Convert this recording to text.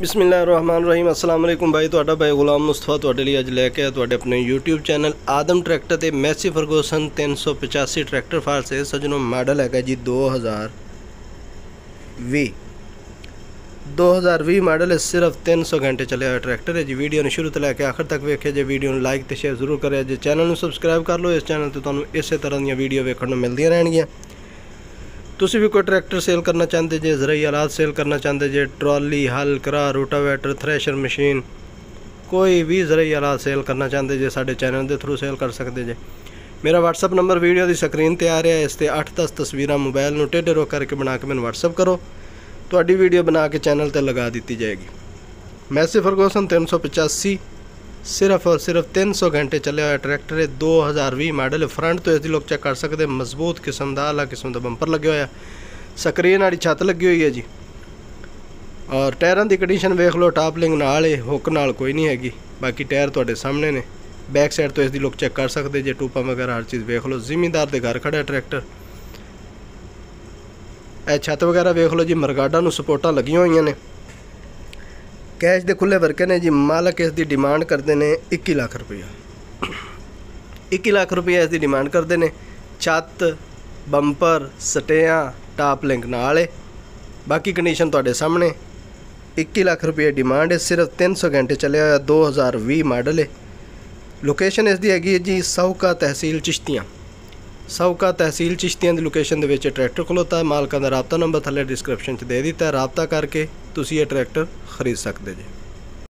ਬਿਸਮਿਲ੍ਲਾਹਿਰਰਹਿਮਾਨਿਰਰਹੀਮ ਅਸਲਾਮ ਅਲੈਕੁਮ ਭਾਈ ਤੁਹਾਡਾ ਭਾਈ ਗੁਲਾਮ ਮੁਸਤਫਾ ਤੁਹਾਡੇ ਲਈ ਅੱਜ ਲੈ ਕੇ ਆਇਆ ਤੁਹਾਡੇ ਆਪਣੇ YouTube ਚੈਨਲ ਆਦਮ ਟਰੈਕਟਰ ਤੇ ਮੈਸੀ ਫਰਗੂਸਨ 385 ਟਰੈਕਟਰ ਫਾਰਸ ਹੈ ਸਜਣੋ ਮਾਡਲ ਹੈਗਾ ਜੀ 2020 2020 ਮਾਡਲ ਹੈ ਸਿਰਫ 300 ਘੰਟੇ ਚੱਲਿਆ ਹੋਇਆ ਟਰੈਕਟਰ ਹੈ ਜੀ ਵੀਡੀਓ ਨੂੰ ਸ਼ੁਰੂ ਤੋਂ ਲੈ ਕੇ ਆਖਰ ਤੱਕ ਵੇਖਿਆ ਜੇ ਵੀਡੀਓ ਨੂੰ ਲਾਈਕ ਤੇ ਸ਼ੇਅਰ ਜ਼ਰੂਰ ਕਰਿਆ ਜੇ ਚੈਨਲ ਨੂੰ ਸਬਸਕ੍ਰਾਈਬ ਕਰ ਲਓ ਇਸ ਚੈਨਲ ਤੇ ਤੁਹਾਨੂੰ ਇਸੇ ਤਰ੍ਹਾਂ ਦੀਆਂ ਵੀਡੀਓ ਵੇਖਣ ਨੂੰ ਮਿਲਦੀਆਂ ਰਹਿਣਗੀਆਂ ਤੁਸੀਂ ਵੀ ਕੋਈ ਟਰੈਕਟਰ ਸੇਲ ਕਰਨਾ ਚਾਹੁੰਦੇ ਜੇ ਜ਼ਰਾਈ ਆਲਾਤ ਸੇਲ ਕਰਨਾ ਚਾਹੁੰਦੇ ਜੇ, ਟਰਾਲੀ, ਹਲ, ਕਰਾ, ਰੋਟਾਵੇਟਰ, ਥ੍ਰੈਸ਼ਰ ਮਸ਼ੀਨ, ਕੋਈ ਵੀ ਜ਼ਰਾਈ ਆਲਾਤ ਸੇਲ ਕਰਨਾ ਚਾਹੁੰਦੇ ਜੇ, ਸਾਡੇ ਚੈਨਲ ਦੇ ਥਰੂ ਸੇਲ ਕਰ ਸਕਦੇ ਜੇ। ਮੇਰਾ WhatsApp ਨੰਬਰ ਵੀਡੀਓ ਦੀ ਸਕਰੀਨ ਤੇ ਆ ਰਿਹਾ, ਇਸ ਤੇ 8-10 ਤਸਵੀਰਾਂ ਮੋਬਾਈਲ ਨੂੰ ਟੇਢੇ ਰੋ ਕਰਕੇ ਬਣਾ ਕੇ ਮੈਨੂੰ WhatsApp ਕਰੋ। ਤੁਹਾਡੀ ਵੀਡੀਓ ਬਣਾ ਕੇ ਚੈਨਲ ਤੇ ਲਗਾ ਦਿੱਤੀ ਜਾਏਗੀ। ਮੈਸੀ ਫਰਗੂਸਨ 385 ਸਿਰਫ ਔਰ ਸਿਰਫ 300 ਘੰਟੇ ਚੱਲਿਆ ਹੋਇਆ ਟਰੈਕਟਰ ਹੈ 2020 ਮਾਡਲ ਫਰੰਟ ਤੋਂ ਇਸ ਦੀ ਲੋਕ ਚੈੱਕ ਕਰ ਸਕਦੇ, ਮਜ਼ਬੂਤ ਕਿਸਮ ਦਾ ਆਲਾ ਕਿਸਮ ਦਾ ਬੰਪਰ ਲੱਗਿਆ ਹੋਇਆ। ਸਕਰੀਨ ਵਾਲੀ ਛੱਤ ਲੱਗੀ ਹੋਈ ਹੈ ਜੀ। ਔਰ ਟਾਇਰਾਂ ਦੀ ਕੰਡੀਸ਼ਨ ਵੇਖ ਲਓ ਟਾਪਲਿੰਗ ਨਾਲ ਹੈ ਹੁੱਕ ਨਾਲ ਕੋਈ ਨਹੀਂ ਹੈਗੀ। ਬਾਕੀ ਟਾਇਰ ਤੁਹਾਡੇ ਸਾਹਮਣੇ ਨੇ। ਬੈਕ ਸਾਈਡ ਤੋਂ ਇਸ ਦੀ ਲੋਕ ਚੈੱਕ ਕਰ ਸਕਦੇ, ਜੇ ਟੂਪਾ ਵਗੈਰਾ ਹਰ ਚੀਜ਼ ਵੇਖ ਲਓ। ਜ਼ਿਮੀਂਦਾਰ ਦੇ ਘਰ ਖੜਾ ਟਰੈਕਟਰ। ਇਹ ਛੱਤ ਵਗੈਰਾ ਵੇਖ ਲਓ ਜੀ, ਮਰਗਾਡਾ ਨੂੰ ਸਪੋਰਟਾਂ ਲੱਗੀਆਂ ਹੋਈਆਂ ਨੇ। ਕੈਸ਼ ਦੇ ਖੁੱਲੇ ਵਰਕੇ ਨੇ ਜੀ, ਮਾਲਕ ਇਸ ਦੀ ਡਿਮਾਂਡ ਕਰਦੇ ਨੇ 21 ਲੱਖ ਰੁਪਇਆ 21 ਲੱਖ ਰੁਪਇਆ ਇਸ ਦੀ ਡਿਮਾਂਡ ਕਰਦੇ ਨੇ। ਛੱਤ ਬੰਪਰ ਸਟਿਆਂ ਟਾਪ ਲਿੰਕ ਨਾਲ ਏ। ਬਾਕੀ ਕੰਡੀਸ਼ਨ ਤੁਹਾਡੇ ਸਾਹਮਣੇ। 21 ਲੱਖ ਰੁਪਏ ਡਿਮਾਂਡ ਹੈ ਸਿਰਫ 300 ਘੰਟੇ ਚੱਲਿਆ ਹੋਇਆ 2020 ਮਾਡਲ ਹੈ ਲੋਕੇਸ਼ਨ ਇਸ ਦੀ ਹੈਗੀ ਹੈ ਜੀ ਸੌਕਾ ਤਹਿਸੀਲ ਚਿਸ਼ਤੀਆਂ। ਸੌਕਾ ਤਹਿਸੀਲ ਚਿਸ਼ਤੀਆਂ ਦੀ ਲੋਕੇਸ਼ਨ ਦੇ ਵਿੱਚ ਟਰੈਕਟਰ ਖਲੋਤਾ ਹੈ। ਮਾਲਕਾਂ ਦਾ ਰਾਬਤਾ ਨੰਬਰ ਥੱਲੇ ਡਿਸਕ੍ਰਿਪਸ਼ਨ 'ਚ ਦੇ ਦਿੱਤਾ ਰਾਬਤਾ ਕਰਕੇ ਤੁਸੀਂ ਇਹ ਟਰੈਕਟਰ ਖਰੀਦ ਸਕਦੇ ਜੇ।